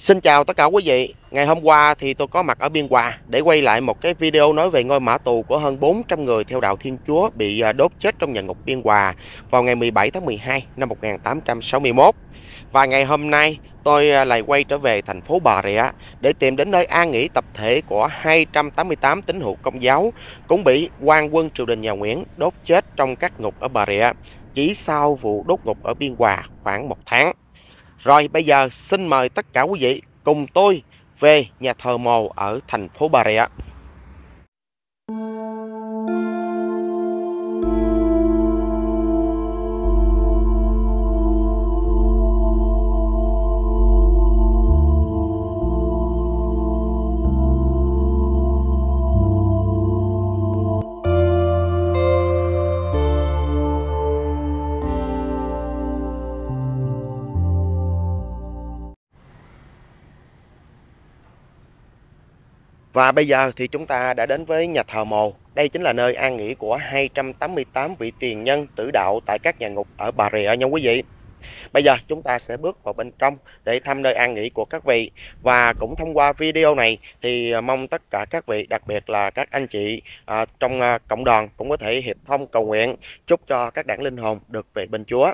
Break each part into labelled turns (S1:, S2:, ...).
S1: Xin chào tất cả quý vị. Ngày hôm qua thì tôi có mặt ở Biên Hòa để quay lại một cái video nói về ngôi mã tù của hơn 400 người theo đạo Thiên Chúa bị à, đốt chết trong nhà ngục Biên Hòa vào ngày 17 tháng 12 năm 1861. Và ngày hôm nay tôi à, lại quay trở về thành phố Bà Rịa để tìm đến nơi an nghỉ tập thể của 288 tín hữu công giáo cũng bị quan quân triều đình nhà Nguyễn đốt chết trong các ngục ở Bà Rịa chỉ sau vụ đốt ngục ở Biên Hòa khoảng một tháng. Rồi bây giờ xin mời tất cả quý vị cùng tôi về nhà thờ mồ ở thành phố Bà Rịa. Và bây giờ thì chúng ta đã đến với nhà thờ mồ. Đây chính là nơi an nghỉ của 288 vị tiền nhân tử đạo tại các nhà ngục ở Bà Rịa nha quý vị. Bây giờ chúng ta sẽ bước vào bên trong để thăm nơi an nghỉ của các vị và cũng thông qua video này thì à, mong tất cả các vị đặc biệt là các anh chị à, trong à, cộng đoàn cũng có thể hiệp thông cầu nguyện chúc cho các đảng linh hồn được về bên Chúa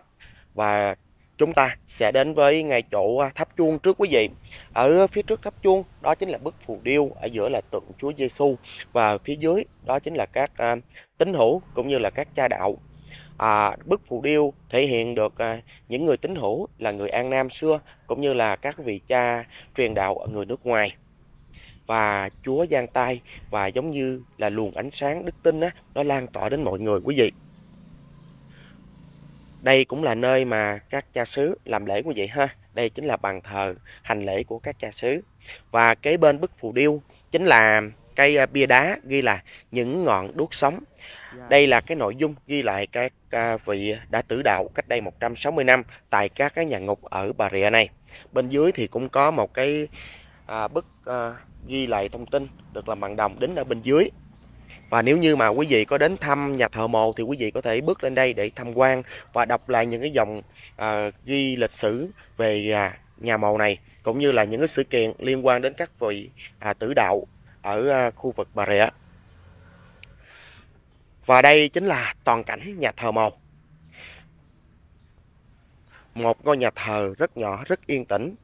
S1: và chúng ta sẽ đến với ngay chỗ à, tháp chuông trước quý vị. Ở phía trước tháp chuông đó chính là bức phù điêu, ở giữa là tượng Chúa Giêsu và phía dưới đó chính là các à, tín hữu cũng như là các cha đạo. À, bức phù điêu thể hiện được à, những người tín hữu là người An Nam xưa cũng như là các vị cha truyền đạo ở người nước ngoài và Chúa giang tay và giống như là luồng ánh sáng đức tin á, nó lan tỏa đến mọi người quý vị. Đây cũng là nơi mà các cha xứ làm lễ quý vị ha. Đây chính là bàn thờ hành lễ của các cha xứ. Và kế bên bức phù điêu chính là cây à, bia đá ghi là những ngọn đuốc sống. Đây là cái nội dung ghi lại các à, vị đã tử đạo cách đây 160 năm tại các cái nhà ngục ở Bà Rịa này. Bên dưới thì cũng có một cái à, bức à, ghi lại thông tin được làm bằng đồng đính ở bên dưới và nếu như mà quý vị có đến thăm nhà thờ mồ thì quý vị có thể bước lên đây để tham quan và đọc lại những cái dòng à, ghi lịch sử về à, nhà mồ này cũng như là những cái sự kiện liên quan đến các vị à, tử đạo ở à, khu vực Bà Rịa. Và đây chính là toàn cảnh nhà thờ mồ. Một ngôi nhà thờ rất nhỏ, rất yên tĩnh,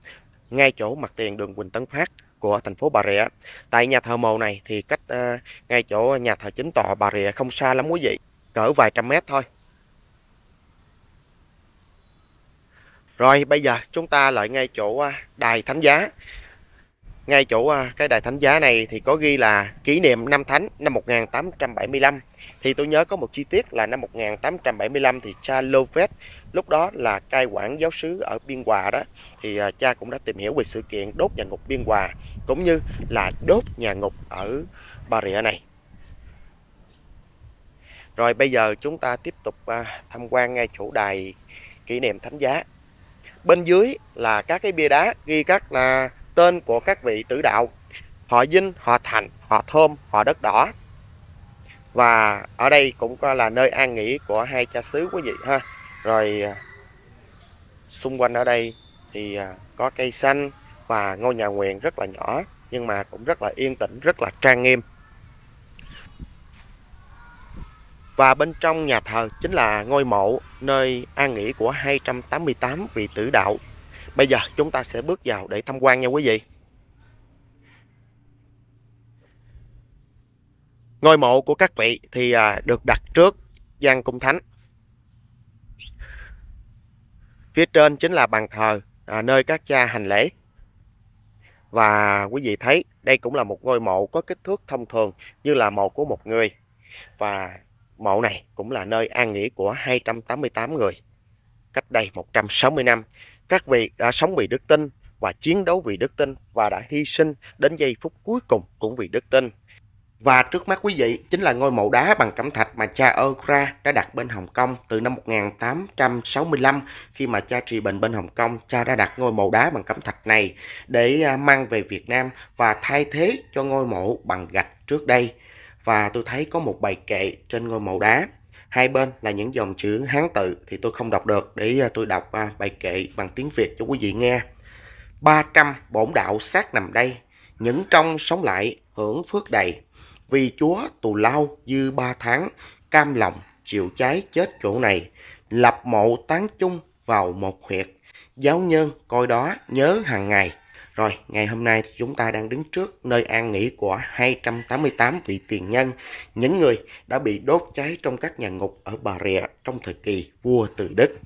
S1: ngay chỗ mặt tiền đường Quỳnh Tấn Phát của thành phố Bà Rịa. Tại nhà thờ mồ này thì cách uh, ngay chỗ nhà thờ chính tòa Bà Rịa không xa lắm quý vị, cỡ vài trăm mét thôi. Rồi bây giờ chúng ta lại ngay chỗ uh, đài thánh giá. Ngay chỗ à, cái đài thánh giá này thì có ghi là kỷ niệm năm thánh năm 1875. Thì tôi nhớ có một chi tiết là năm 1875 thì cha Lovet, lúc đó là cai quản giáo sứ ở Biên Hòa đó, thì à, cha cũng đã tìm hiểu về sự kiện đốt nhà ngục Biên Hòa, cũng như là đốt nhà ngục ở Bà Rịa này. Rồi bây giờ chúng ta tiếp tục à, tham quan ngay chỗ đài kỷ niệm thánh giá. Bên dưới là các cái bia đá ghi các là tên của các vị tử đạo. Họ Vinh, họ Thành, họ Thơm, họ Đất Đỏ. Và ở đây cũng là nơi an nghỉ của hai cha xứ quý vị ha. Rồi à, xung quanh ở đây thì à, có cây xanh và ngôi nhà nguyện rất là nhỏ nhưng mà cũng rất là yên tĩnh rất là trang nghiêm. Và bên trong nhà thờ chính là ngôi mộ nơi an nghỉ của 288 vị tử đạo bây giờ chúng ta sẽ bước vào để tham quan nha quý vị ngôi mộ của các vị thì à, được đặt trước gian cung thánh Phía trên chính là bàn thờ à, nơi các cha hành lễ. Và quý vị thấy đây cũng là một ngôi mộ có kích thước thông thường như là mộ của một người. Và mộ này cũng là nơi an nghỉ của 288 người. Cách đây 160 năm, các vị đã sống vì đức tin và chiến đấu vì đức tin và đã hy sinh đến giây phút cuối cùng cũng vì đức tin. Và trước mắt quý vị chính là ngôi mộ đá bằng cẩm thạch mà cha Okra đã đặt bên Hồng Kông từ năm 1865 khi mà cha trị bệnh bên Hồng Kông, cha đã đặt ngôi mộ đá bằng cẩm thạch này để à, mang về Việt Nam và thay thế cho ngôi mộ bằng gạch trước đây. Và tôi thấy có một bài kệ trên ngôi mộ đá. Hai bên là những dòng chữ Hán tự thì tôi không đọc được để ờ, tôi đọc à, bài kệ bằng tiếng Việt cho quý vị nghe. 300 bổn đạo sát nằm đây, những trong sống lại hưởng phước đầy. Vì Chúa tù lao dư ba tháng, cam lòng chịu cháy chết chỗ này, lập mộ tán chung vào một huyệt. Giáo nhân coi đó nhớ hàng ngày. Rồi, ngày hôm nay thì chúng ta đang đứng trước nơi an nghỉ của 288 vị tiền nhân, những người đã bị đốt cháy trong các nhà ngục ở Bà Rịa trong thời kỳ vua Từ Đức.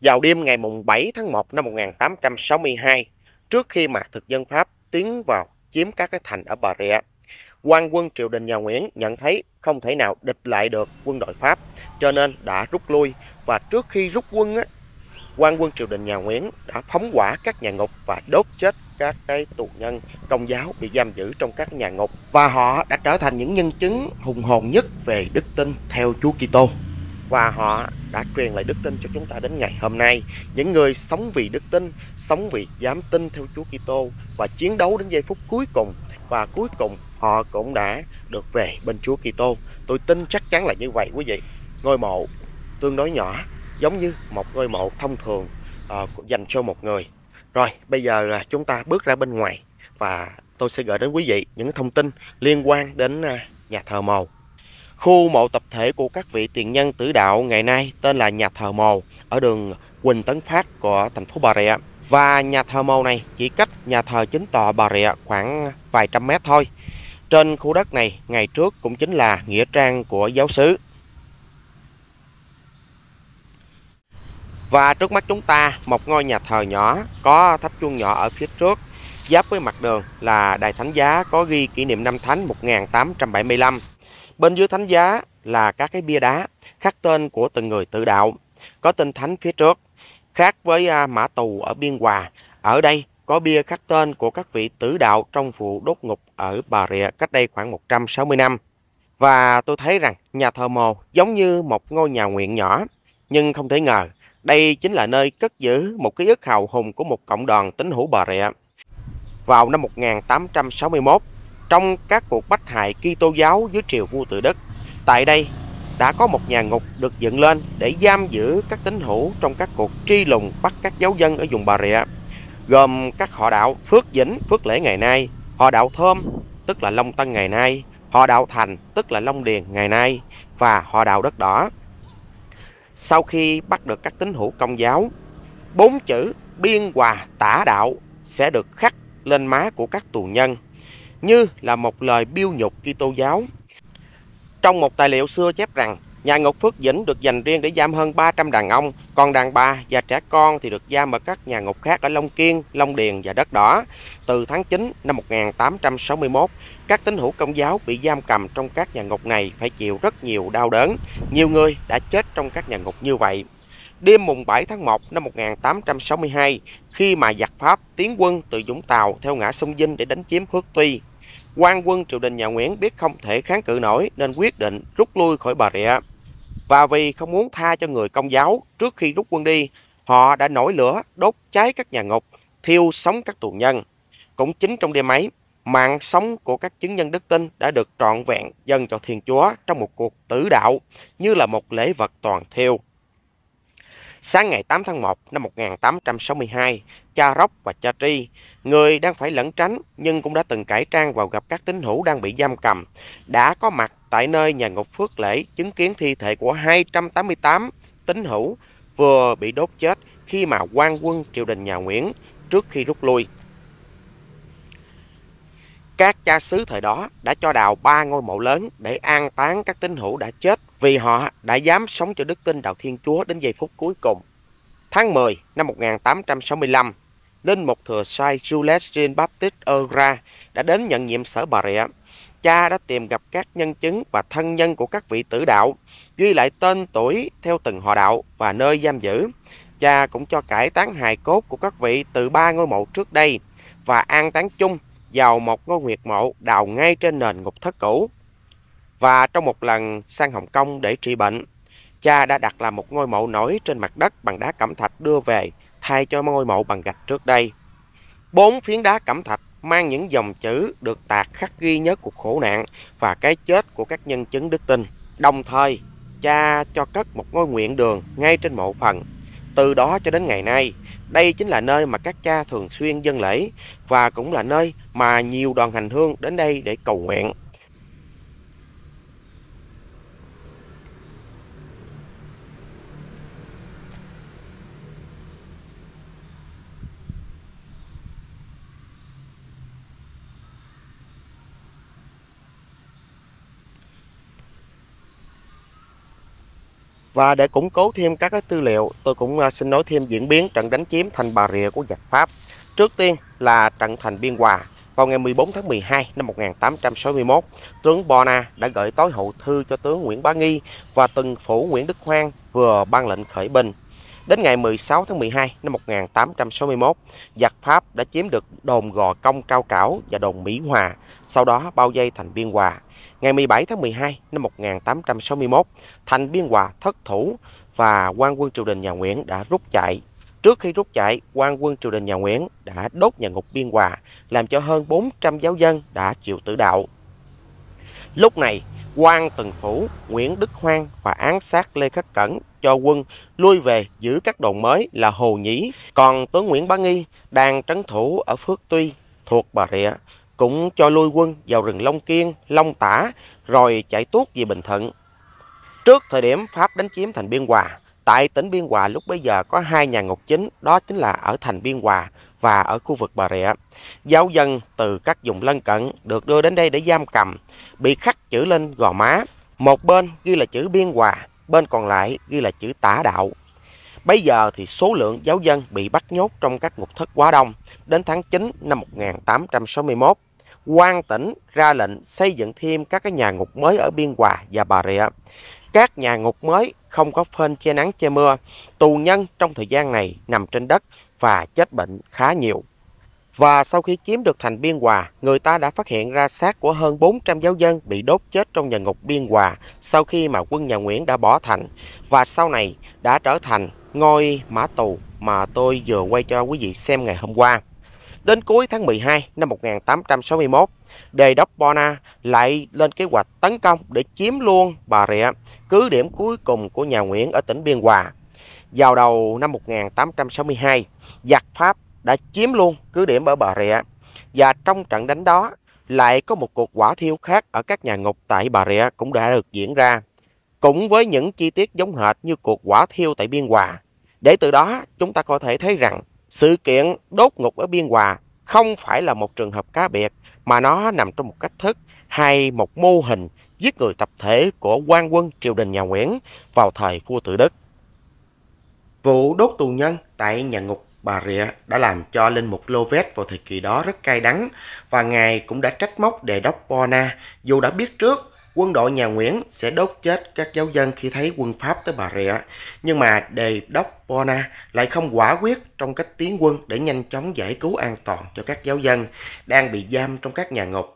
S1: Vào đêm ngày mùng 7 tháng 1 năm 1862, trước khi mà thực dân Pháp tiến vào chiếm các cái thành ở Bà Rịa, quan quân triều đình nhà Nguyễn nhận thấy không thể nào địch lại được quân đội Pháp, cho nên đã rút lui và trước khi rút quân á, quan quân triều đình nhà Nguyễn đã phóng hỏa các nhà ngục và đốt chết các cái tù nhân công giáo bị giam giữ trong các nhà ngục. Và họ đã trở thành những nhân chứng hùng hồn nhất về đức tin theo Chúa Kitô. Và họ đã truyền lại đức tin cho chúng ta đến ngày hôm nay. Những người sống vì đức tin, sống vì dám tin theo Chúa Kitô và chiến đấu đến giây phút cuối cùng. Và cuối cùng, họ cũng đã được về bên Chúa Kitô. Tôi tin chắc chắn là như vậy, quý vị. Ngôi mộ tương đối nhỏ giống như một ngôi mộ thông thường uh, dành cho một người. Rồi, bây giờ uh, chúng ta bước ra bên ngoài và tôi sẽ gửi đến quý vị những thông tin liên quan đến uh, nhà thờ mồ. Khu mộ tập thể của các vị tiền nhân tử đạo ngày nay tên là nhà thờ mồ ở đường Quỳnh Tấn Phát của thành phố Bà Rịa. Và nhà thờ mồ này chỉ cách nhà thờ chính tòa Bà Rịa khoảng vài trăm mét thôi. Trên khu đất này ngày trước cũng chính là nghĩa trang của giáo sứ Và trước mắt chúng ta một ngôi nhà thờ nhỏ có tháp chuông nhỏ ở phía trước giáp với mặt đường là đài thánh giá có ghi kỷ niệm năm thánh 1875. Bên dưới thánh giá là các cái bia đá khắc tên của từng người tự đạo có tên thánh phía trước. Khác với à, mã tù ở Biên Hòa, ở đây có bia khắc tên của các vị tử đạo trong vụ đốt ngục ở Bà Rịa cách đây khoảng 160 năm. Và tôi thấy rằng nhà thờ mồ giống như một ngôi nhà nguyện nhỏ, nhưng không thể ngờ đây chính là nơi cất giữ một ký ức hào hùng của một cộng đoàn tín hữu Bà Rịa. Vào năm 1861, trong các cuộc bách hại Kitô giáo dưới triều vua Tự Đức, tại đây đã có một nhà ngục được dựng lên để giam giữ các tín hữu trong các cuộc truy lùng bắt các giáo dân ở vùng Bà Rịa, gồm các họ đạo Phước Dĩnh, Phước Lễ ngày nay, họ đạo Thơm, tức là Long Tân ngày nay, họ đạo Thành, tức là Long Điền ngày nay, và họ đạo Đất Đỏ, sau khi bắt được các tín hữu công giáo, bốn chữ biên hòa tả đạo sẽ được khắc lên má của các tù nhân như là một lời biêu nhục Kitô giáo. Trong một tài liệu xưa chép rằng Nhà ngục Phước Vĩnh được dành riêng để giam hơn 300 đàn ông, còn đàn bà và trẻ con thì được giam ở các nhà ngục khác ở Long Kiên, Long Điền và Đất Đỏ. Từ tháng 9 năm 1861, các tín hữu công giáo bị giam cầm trong các nhà ngục này phải chịu rất nhiều đau đớn. Nhiều người đã chết trong các nhà ngục như vậy. Đêm mùng 7 tháng 1 năm 1862, khi mà giặc Pháp tiến quân từ Vũng Tàu theo ngã sông Vinh để đánh chiếm Phước Tuy, quan quân triều đình nhà Nguyễn biết không thể kháng cự nổi nên quyết định rút lui khỏi Bà Rịa. Và vì không muốn tha cho người công giáo trước khi rút quân đi, họ đã nổi lửa đốt cháy các nhà ngục, thiêu sống các tù nhân. Cũng chính trong đêm ấy, mạng sống của các chứng nhân đức tin đã được trọn vẹn dâng cho Thiên Chúa trong một cuộc tử đạo như là một lễ vật toàn thiêu. Sáng ngày 8 tháng 1 năm 1862, cha Róc và cha Tri, người đang phải lẩn tránh nhưng cũng đã từng cải trang vào gặp các tín hữu đang bị giam cầm, đã có mặt tại nơi nhà ngục Phước Lễ chứng kiến thi thể của 288 tín hữu vừa bị đốt chết khi mà quan quân triều đình nhà Nguyễn trước khi rút lui. Các cha xứ thời đó đã cho đào ba ngôi mộ lớn để an táng các tín hữu đã chết vì họ đã dám sống cho đức tin đạo Thiên Chúa đến giây phút cuối cùng. Tháng 10 năm 1865, Linh Mục Thừa Sai Jules Jean Baptiste Egra đã đến nhận nhiệm sở Bà Rịa. Cha đã tìm gặp các nhân chứng và thân nhân của các vị tử đạo, ghi lại tên tuổi theo từng họ đạo và nơi giam giữ. Cha cũng cho cải táng hài cốt của các vị từ ba ngôi mộ trước đây và an táng chung vào một ngôi nguyệt mộ đào ngay trên nền ngục thất cũ. Và trong một lần sang Hồng Kông để trị bệnh, cha đã đặt làm một ngôi mộ nổi trên mặt đất bằng đá cẩm thạch đưa về thay cho ngôi mộ bằng gạch trước đây. Bốn phiến đá cẩm thạch mang những dòng chữ được tạc khắc ghi nhớ cuộc khổ nạn và cái chết của các nhân chứng đức tin. Đồng thời, cha cho cất một ngôi nguyện đường ngay trên mộ phần. Từ đó cho đến ngày nay, đây chính là nơi mà các cha thường xuyên dân lễ và cũng là nơi mà nhiều đoàn hành hương đến đây để cầu nguyện. Và để củng cố thêm các cái tư liệu, tôi cũng à, xin nói thêm diễn biến trận đánh chiếm thành Bà Rịa của giặc Pháp. Trước tiên là trận thành Biên Hòa. Vào ngày 14 tháng 12 năm 1861, tướng Bona đã gửi tối hậu thư cho tướng Nguyễn Bá Nghi và từng phủ Nguyễn Đức Hoang vừa ban lệnh khởi binh. Đến ngày 16 tháng 12 năm 1861, giặc Pháp đã chiếm được đồn Gò Công Trao Trảo và đồn Mỹ Hòa, sau đó bao vây thành Biên Hòa. Ngày 17 tháng 12 năm 1861, thành Biên Hòa thất thủ và quan quân triều đình nhà Nguyễn đã rút chạy. Trước khi rút chạy, quan quân triều đình nhà Nguyễn đã đốt nhà ngục Biên Hòa, làm cho hơn 400 giáo dân đã chịu tử đạo. Lúc này, quan Tần Phủ, Nguyễn Đức Hoang và án sát Lê Khắc Cẩn cho quân lui về giữ các đồn mới là Hồ Nhĩ. Còn tướng Nguyễn Bá Nghi đang trấn thủ ở Phước Tuy thuộc Bà Rịa cũng cho lui quân vào rừng Long Kiên, Long Tả rồi chạy tuốt về Bình Thuận. Trước thời điểm Pháp đánh chiếm thành Biên Hòa, tại tỉnh Biên Hòa lúc bấy giờ có hai nhà ngục chính, đó chính là ở thành Biên Hòa và ở khu vực Bà Rịa. Giáo dân từ các vùng lân cận được đưa đến đây để giam cầm, bị khắc chữ lên gò má. Một bên ghi là chữ Biên Hòa, bên còn lại ghi là chữ Tả Đạo. Bây giờ thì số lượng giáo dân bị bắt nhốt trong các ngục thất quá đông. Đến tháng 9 năm 1861, quan tỉnh ra lệnh xây dựng thêm các cái nhà ngục mới ở Biên Hòa và Bà Rịa. Các nhà ngục mới không có phên che nắng che mưa. Tù nhân trong thời gian này nằm trên đất và chết bệnh khá nhiều. Và sau khi chiếm được thành Biên Hòa, người ta đã phát hiện ra xác của hơn 400 giáo dân bị đốt chết trong nhà ngục Biên Hòa sau khi mà quân nhà Nguyễn đã bỏ thành và sau này đã trở thành ngôi mã tù mà tôi vừa quay cho quý vị xem ngày hôm qua. Đến cuối tháng 12 năm 1861, đề đốc Bona lại lên kế hoạch tấn công để chiếm luôn Bà Rịa, cứ điểm cuối cùng của nhà Nguyễn ở tỉnh Biên Hòa. Vào đầu năm 1862, giặc Pháp đã chiếm luôn cứ điểm ở Bà Rịa. Và trong trận đánh đó, lại có một cuộc quả thiêu khác ở các nhà ngục tại Bà Rịa cũng đã được diễn ra. Cũng với những chi tiết giống hệt như cuộc quả thiêu tại Biên Hòa. Để từ đó chúng ta có thể thấy rằng sự kiện đốt ngục ở Biên Hòa không phải là một trường hợp cá biệt mà nó nằm trong một cách thức hay một mô hình giết người tập thể của quan quân triều đình nhà Nguyễn vào thời vua Tự Đức. Vụ đốt tù nhân tại nhà ngục Bà Rịa đã làm cho Linh Mục Lovet vào thời kỳ đó rất cay đắng và ngài cũng đã trách móc đề đốc Bona dù đã biết trước, quân đội nhà Nguyễn sẽ đốt chết các giáo dân khi thấy quân Pháp tới Bà Rịa. Nhưng mà đề đốc Bona lại không quả quyết trong cách tiến quân để nhanh chóng giải cứu an toàn cho các giáo dân đang bị giam trong các nhà ngục.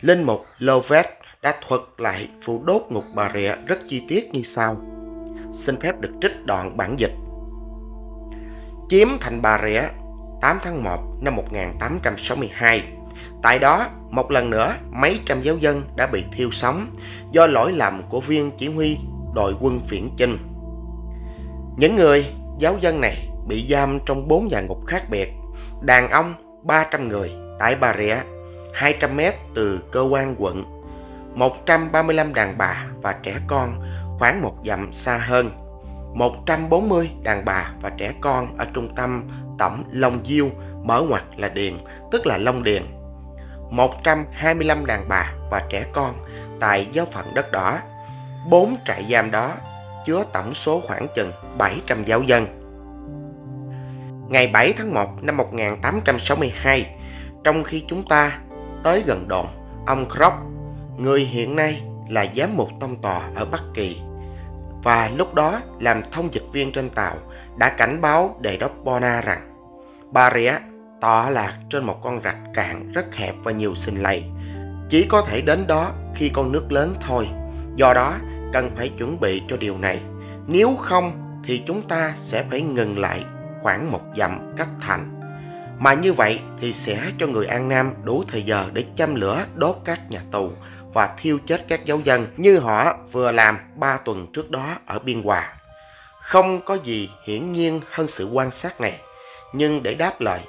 S1: Linh mục Lovet đã thuật lại vụ đốt ngục Bà Rịa rất chi tiết như sau. Xin phép được trích đoạn bản dịch. Chiếm thành Bà Rịa 8 tháng 1 năm 1862 Tại đó, một lần nữa, mấy trăm giáo dân đã bị thiêu sống do lỗi lầm của viên chỉ huy đội quân viễn chinh. Những người giáo dân này bị giam trong bốn nhà ngục khác biệt. Đàn ông 300 người tại Bà Rịa, 200 mét từ cơ quan quận, 135 đàn bà và trẻ con khoảng một dặm xa hơn, 140 đàn bà và trẻ con ở trung tâm tổng Long Diêu mở ngoặt là Điền, tức là Long Điền 125 đàn bà và trẻ con tại giáo phận đất đỏ. Bốn trại giam đó chứa tổng số khoảng chừng 700 giáo dân. Ngày 7 tháng 1 năm 1862, trong khi chúng ta tới gần đồn, ông Kroc, người hiện nay là giám mục tông tòa ở Bắc Kỳ, và lúc đó làm thông dịch viên trên tàu đã cảnh báo đề đốc Bona rằng Bà tọa lạc trên một con rạch cạn rất hẹp và nhiều sinh lầy. Chỉ có thể đến đó khi con nước lớn thôi. Do đó, cần phải chuẩn bị cho điều này. Nếu không thì chúng ta sẽ phải ngừng lại khoảng một dặm cách thành. Mà như vậy thì sẽ cho người An Nam đủ thời giờ để châm lửa đốt các nhà tù và thiêu chết các giáo dân như họ vừa làm ba tuần trước đó ở Biên Hòa. Không có gì hiển nhiên hơn sự quan sát này. Nhưng để đáp lời,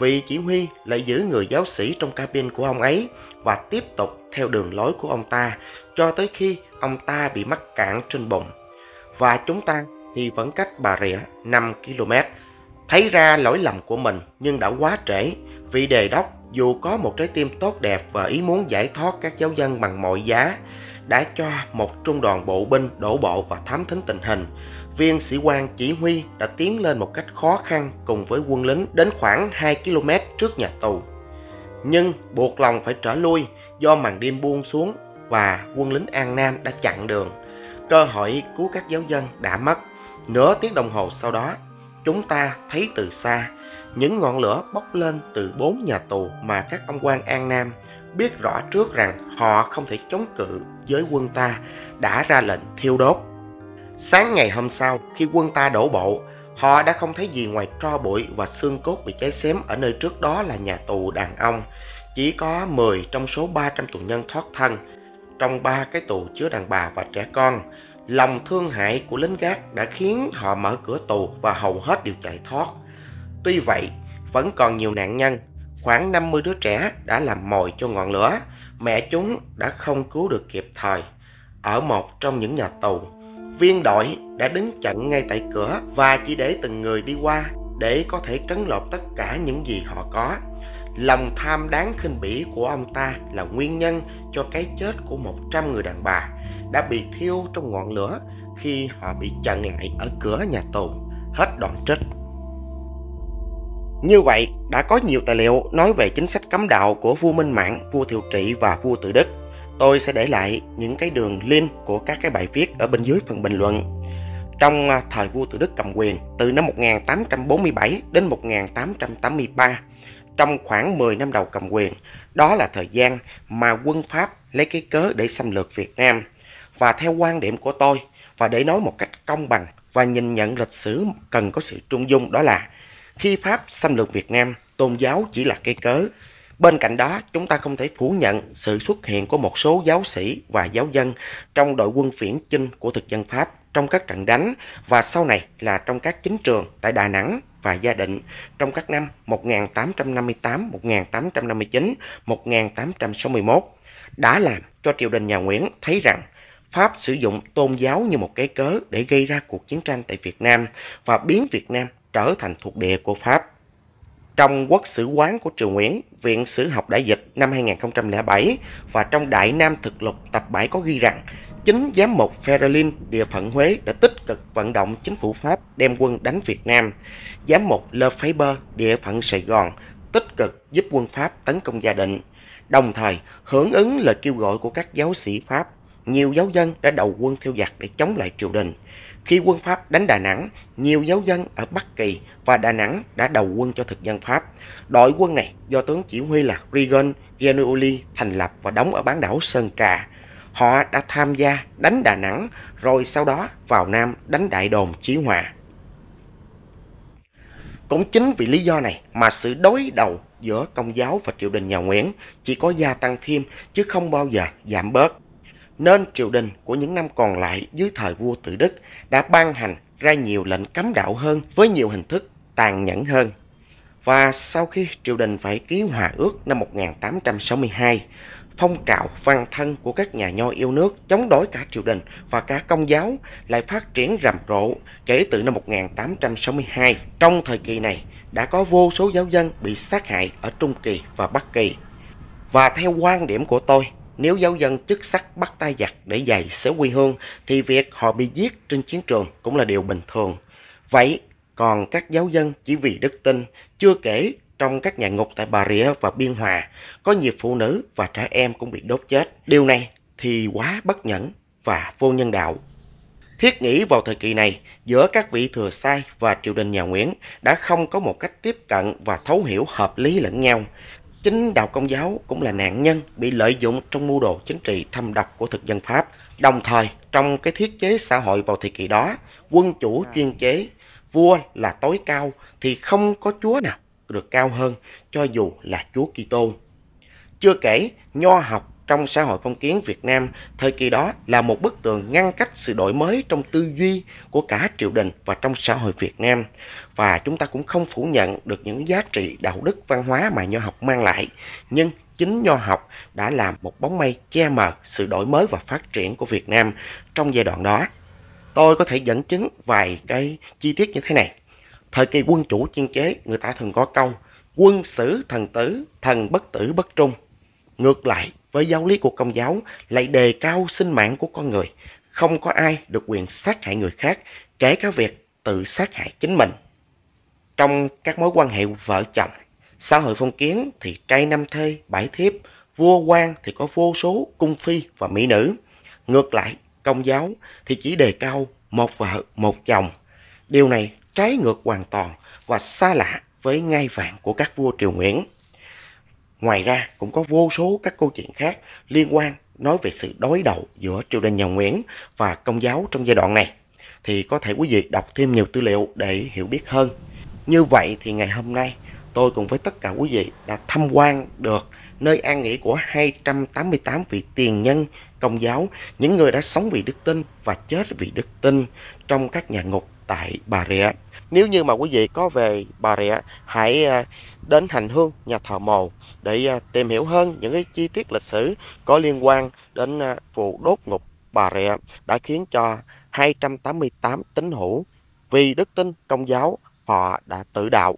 S1: vị chỉ huy lại giữ người giáo sĩ trong cabin của ông ấy và tiếp tục theo đường lối của ông ta cho tới khi ông ta bị mắc cạn trên bụng. Và chúng ta thì vẫn cách Bà Rịa 5 km. Thấy ra lỗi lầm của mình nhưng đã quá trễ. Vị đề đốc dù có một trái tim tốt đẹp và ý muốn giải thoát các giáo dân bằng mọi giá, đã cho một trung đoàn bộ binh đổ bộ và thám thính tình hình. Viên sĩ quan chỉ huy đã tiến lên một cách khó khăn cùng với quân lính đến khoảng 2 km trước nhà tù. Nhưng buộc lòng phải trở lui do màn đêm buông xuống và quân lính An Nam đã chặn đường. Cơ hội cứu các giáo dân đã mất. Nửa tiếng đồng hồ sau đó, chúng ta thấy từ xa những ngọn lửa bốc lên từ bốn nhà tù mà các ông quan An Nam biết rõ trước rằng họ không thể chống cự với quân ta đã ra lệnh thiêu đốt. Sáng ngày hôm sau, khi quân ta đổ bộ, họ đã không thấy gì ngoài tro bụi và xương cốt bị cháy xém ở nơi trước đó là nhà tù đàn ông. Chỉ có 10 trong số 300 tù nhân thoát thân. Trong ba cái tù chứa đàn bà và trẻ con, lòng thương hại của lính gác đã khiến họ mở cửa tù và hầu hết đều chạy thoát. Tuy vậy, vẫn còn nhiều nạn nhân, khoảng 50 đứa trẻ đã làm mồi cho ngọn lửa, mẹ chúng đã không cứu được kịp thời. Ở một trong những nhà tù, viên đội đã đứng chặn ngay tại cửa và chỉ để từng người đi qua để có thể trấn lột tất cả những gì họ có. Lòng tham đáng khinh bỉ của ông ta là nguyên nhân cho cái chết của 100 người đàn bà đã bị thiêu trong ngọn lửa khi họ bị chặn lại ở cửa nhà tù. Hết đoạn trích. Như vậy, đã có nhiều tài liệu nói về chính sách cấm đạo của vua Minh Mạng, vua Thiệu Trị và vua Tự Đức. Tôi sẽ để lại những cái đường link của các cái bài viết ở bên dưới phần bình luận. Trong à, thời vua Tự Đức cầm quyền từ năm 1847 đến 1883, trong khoảng 10 năm đầu cầm quyền, đó là thời gian mà quân Pháp lấy cái cớ để xâm lược Việt Nam. Và theo quan điểm của tôi, và để nói một cách công bằng và nhìn nhận lịch sử cần có sự trung dung đó là khi Pháp xâm lược Việt Nam, tôn giáo chỉ là cây cớ. Bên cạnh đó, chúng ta không thể phủ nhận sự xuất hiện của một số giáo sĩ và giáo dân trong đội quân phiển chinh của thực dân Pháp trong các trận đánh và sau này là trong các chính trường tại Đà Nẵng và Gia Định trong các năm 1858, 1859, 1861 đã làm cho triều đình nhà Nguyễn thấy rằng Pháp sử dụng tôn giáo như một cái cớ để gây ra cuộc chiến tranh tại Việt Nam và biến Việt Nam trở thành thuộc địa của Pháp. Trong quốc sử quán của Triều Nguyễn, Viện Sử học Đại dịch năm 2007 và trong Đại Nam Thực Lục tập 7 có ghi rằng chính giám mục Ferelin địa phận Huế đã tích cực vận động chính phủ Pháp đem quân đánh Việt Nam. Giám mục Lefebvre địa phận Sài Gòn tích cực giúp quân Pháp tấn công gia định. Đồng thời, hưởng ứng lời kêu gọi của các giáo sĩ Pháp, nhiều giáo dân đã đầu quân theo giặc để chống lại triều đình. Khi quân Pháp đánh Đà Nẵng, nhiều giáo dân ở Bắc Kỳ và Đà Nẵng đã đầu quân cho thực dân Pháp. Đội quân này do tướng chỉ huy là Regan Giannuoli thành lập và đóng ở bán đảo Sơn Trà. Họ đã tham gia đánh Đà Nẵng rồi sau đó vào Nam đánh Đại Đồn Chí Hòa. Cũng chính vì lý do này mà sự đối đầu giữa công giáo và triều đình nhà Nguyễn chỉ có gia tăng thêm chứ không bao giờ giảm bớt nên triều đình của những năm còn lại dưới thời vua Tự Đức đã ban hành ra nhiều lệnh cấm đạo hơn với nhiều hình thức tàn nhẫn hơn. Và sau khi triều đình phải ký hòa ước năm 1862, phong trào văn thân của các nhà nho yêu nước chống đối cả triều đình và cả công giáo lại phát triển rầm rộ kể từ năm 1862. Trong thời kỳ này, đã có vô số giáo dân bị sát hại ở Trung Kỳ và Bắc Kỳ. Và theo quan điểm của tôi, nếu giáo dân chức sắc bắt tay giặc để giày xứ quy hương thì việc họ bị giết trên chiến trường cũng là điều bình thường. Vậy còn các giáo dân chỉ vì đức tin, chưa kể trong các nhà ngục tại Bà Rịa và Biên Hòa, có nhiều phụ nữ và trẻ em cũng bị đốt chết. Điều này thì quá bất nhẫn và vô nhân đạo. Thiết nghĩ vào thời kỳ này, giữa các vị thừa sai và triều đình nhà Nguyễn đã không có một cách tiếp cận và thấu hiểu hợp lý lẫn nhau. Chính đạo công giáo cũng là nạn nhân bị lợi dụng trong mưu đồ chính trị thâm độc của thực dân Pháp. Đồng thời, trong cái thiết chế xã hội vào thời kỳ đó, quân chủ chuyên chế, vua là tối cao thì không có chúa nào được cao hơn cho dù là chúa Kitô. Chưa kể, nho học trong xã hội phong kiến Việt Nam thời kỳ đó là một bức tường ngăn cách sự đổi mới trong tư duy của cả triều đình và trong xã hội Việt Nam. Và chúng ta cũng không phủ nhận được những giá trị đạo đức văn hóa mà nho học mang lại. Nhưng chính nho học đã làm một bóng mây che mờ sự đổi mới và phát triển của Việt Nam trong giai đoạn đó. Tôi có thể dẫn chứng vài cái chi tiết như thế này. Thời kỳ quân chủ chiên chế, người ta thường có câu quân sử thần tử, thần bất tử bất trung. Ngược lại, với giáo lý của công giáo lại đề cao sinh mạng của con người. Không có ai được quyền sát hại người khác, kể cả việc tự sát hại chính mình. Trong các mối quan hệ vợ chồng, xã hội phong kiến thì trai năm thê, bãi thiếp, vua quan thì có vô số cung phi và mỹ nữ. Ngược lại, công giáo thì chỉ đề cao một vợ, một chồng. Điều này trái ngược hoàn toàn và xa lạ với ngai vàng của các vua triều Nguyễn. Ngoài ra cũng có vô số các câu chuyện khác liên quan nói về sự đối đầu giữa triều đình nhà Nguyễn và công giáo trong giai đoạn này. Thì có thể quý vị đọc thêm nhiều tư liệu để hiểu biết hơn. Như vậy thì ngày hôm nay tôi cùng với tất cả quý vị đã tham quan được nơi an nghỉ của 288 vị tiền nhân công giáo, những người đã sống vì đức tin và chết vì đức tin trong các nhà ngục tại Bà Rịa. Nếu như mà quý vị có về Bà Rịa, hãy à, đến hành hương nhà thờ mồ để à, tìm hiểu hơn những cái chi tiết lịch sử có liên quan đến à, vụ đốt ngục Bà Rịa đã khiến cho 288 tín hữu vì đức tin công giáo họ đã tự đạo.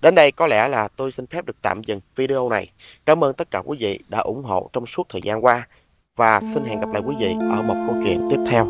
S1: Đến đây có lẽ là tôi xin phép được tạm dừng video này. Cảm ơn tất cả quý vị đã ủng hộ trong suốt thời gian qua và xin hẹn gặp lại quý vị ở một câu chuyện tiếp theo.